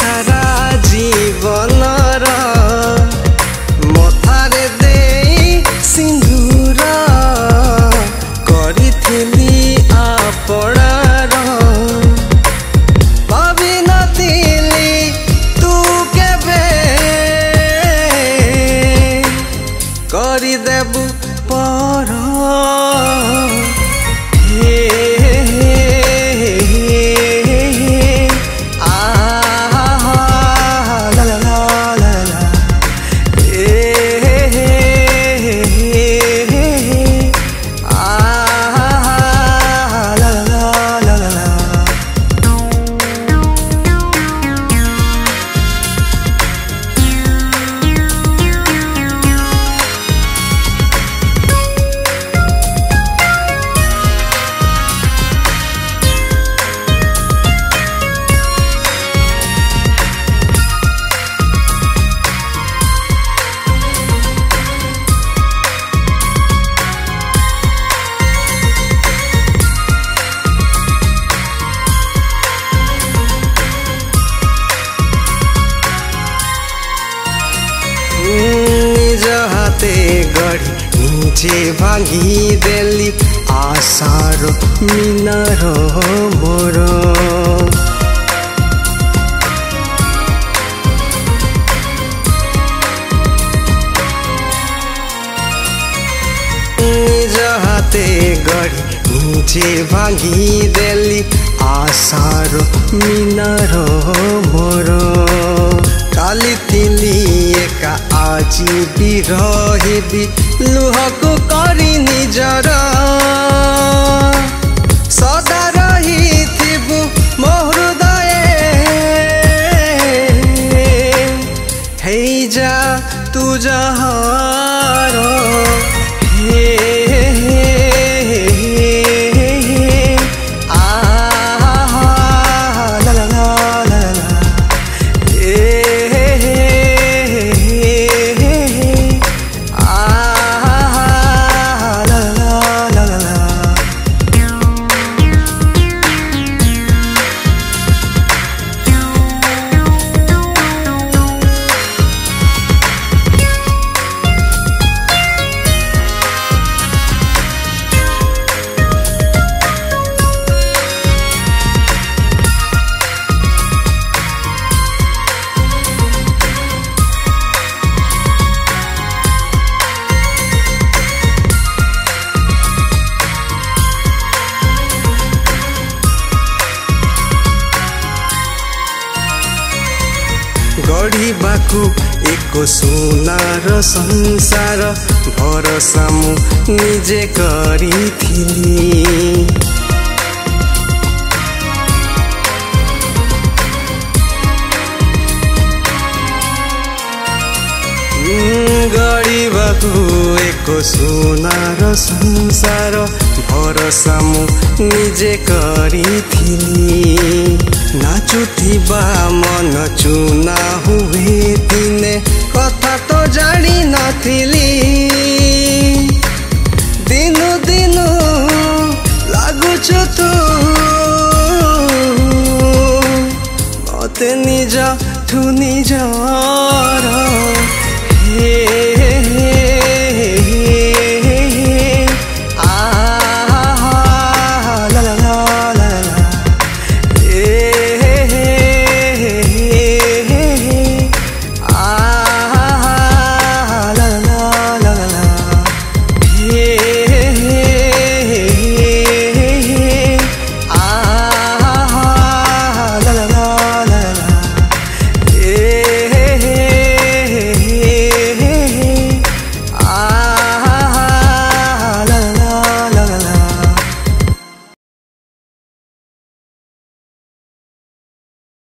사랑 গড় নিচে ভাঙি দেলি আশার মিনার মোর নিজ হাতে গড় নিচে ভাঙি দেলি আশার মিনার মোর কালি তিন বাজিবি রহিবি লুহকু করি নিজরা गढी बाकु एको सोना र संसार भर सामु निजे गरिथिली गढी बाकु एको सोना र संसार ଘର ସାମୁ ନିଜେ କରିଥିଲି ନାଚୁଥିବା ମନ ଚୁନା ହୁଏ ଦିନେ କଥା ତ ଜାଣିନଥିଲି ଦିନୁ ଦିନୁ ଲାଗୁଛୁ ତୁ ମୋତେ ନିଜ ଠୁ ନିଜର